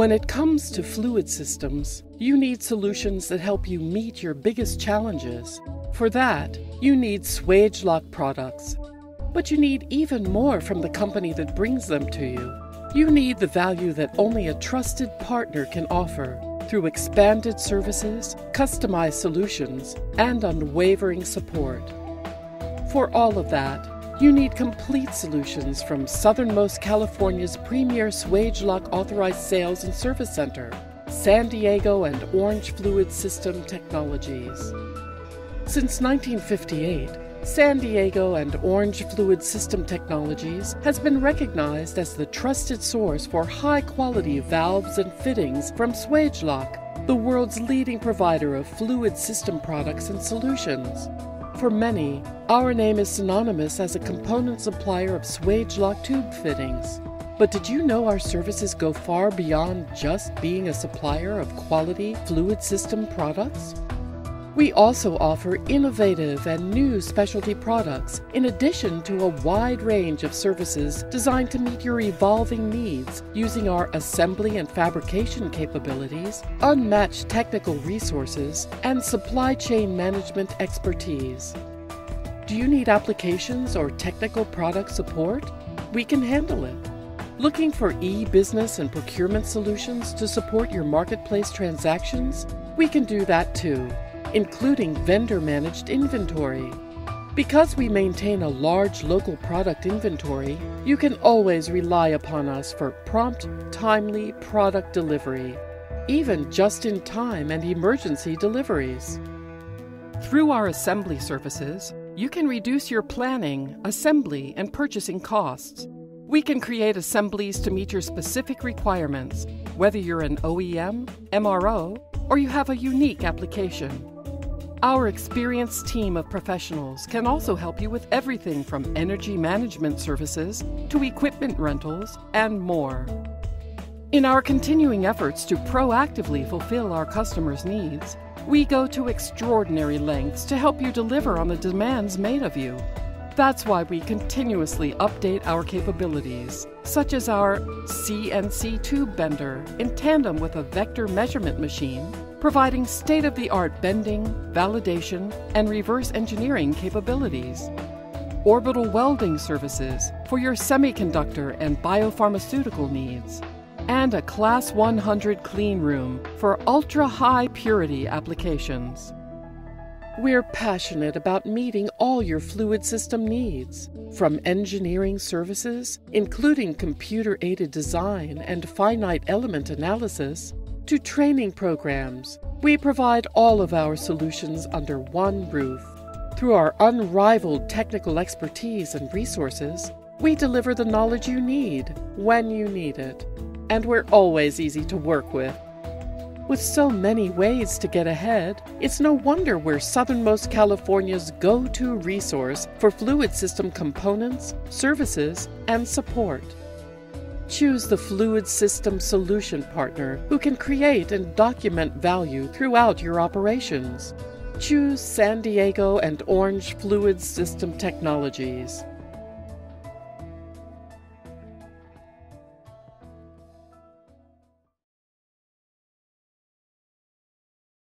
When it comes to fluid systems, you need solutions that help you meet your biggest challenges. For that, you need Swagelok products. But you need even more from the company that brings them to you. You need the value that only a trusted partner can offer through expanded services, customized solutions, and unwavering support. For all of that, you need complete solutions from Southernmost California's premier Swagelok authorized sales and service center, San Diego and Orange Fluid System Technologies. Since 1958, San Diego and Orange Fluid System Technologies has been recognized as the trusted source for high quality valves and fittings from Swagelok, the world's leading provider of fluid system products and solutions. For many, our name is synonymous as a component supplier of Swagelok tube fittings. But did you know our services go far beyond just being a supplier of quality fluid system products? We also offer innovative and new specialty products, in addition to a wide range of services designed to meet your evolving needs using our assembly and fabrication capabilities, unmatched technical resources, and supply chain management expertise. Do you need applications or technical product support? We can handle it. Looking for e business and procurement solutions to support your marketplace transactions? We can do that too including vendor managed inventory. Because we maintain a large local product inventory, you can always rely upon us for prompt, timely product delivery, even just in time and emergency deliveries. Through our assembly services, you can reduce your planning, assembly, and purchasing costs. We can create assemblies to meet your specific requirements, whether you're an OEM, MRO, or you have a unique application. Our experienced team of professionals can also help you with everything from energy management services to equipment rentals and more. In our continuing efforts to proactively fulfill our customers' needs, we go to extraordinary lengths to help you deliver on the demands made of you. That's why we continuously update our capabilities, such as our CNC tube bender in tandem with a vector measurement machine providing state of the art bending, validation, and reverse engineering capabilities. Orbital welding services for your semiconductor and biopharmaceutical needs. And a Class 100 clean room for ultra high purity applications. We're passionate about meeting all your fluid system needs, from engineering services, including computer aided design and finite element analysis, to training programs. We provide all of our solutions under one roof. Through our unrivaled technical expertise and resources, we deliver the knowledge you need when you need it. And we're always easy to work with. With so many ways to get ahead, it's no wonder we're Southernmost California's go to resource for fluid system components, services, and support. Choose the Fluid System Solution Partner who can create and document value throughout your operations. Choose San Diego and Orange Fluid System Technologies.